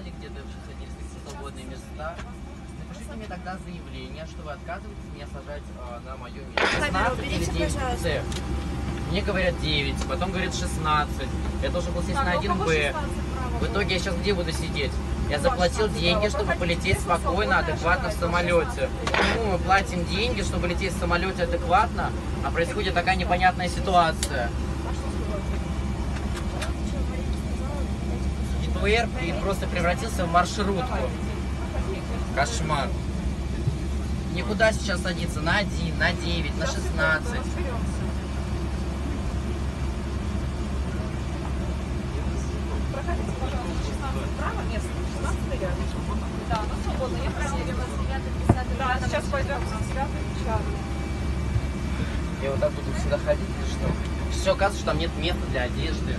или где-то вообще садились на свободные места, напишите мне тогда заявление, что вы отказываетесь меня сажать а, на мое место. Камеру 16 или уберите, 9 пожалуйста. С. Мне говорят 9, потом говорят 16. Я должен был сесть на 1Б. В итоге я сейчас где буду сидеть? Я заплатил деньги, чтобы полететь спокойно, адекватно в самолете. Почему мы платим деньги, чтобы лететь в самолете адекватно, а происходит такая непонятная ситуация? ГТР и просто превратился в маршрутку. Кошмар. Никуда сейчас садиться на 1, на 9, на 16. Проходите, пожалуйста, 16 справа, место, 16 рядом. Да, ну свободно, я проверила. Да, сейчас пойдем с 9 Я вот так буду всегда ходить или что? Все, оказывается, что там нет места для одежды.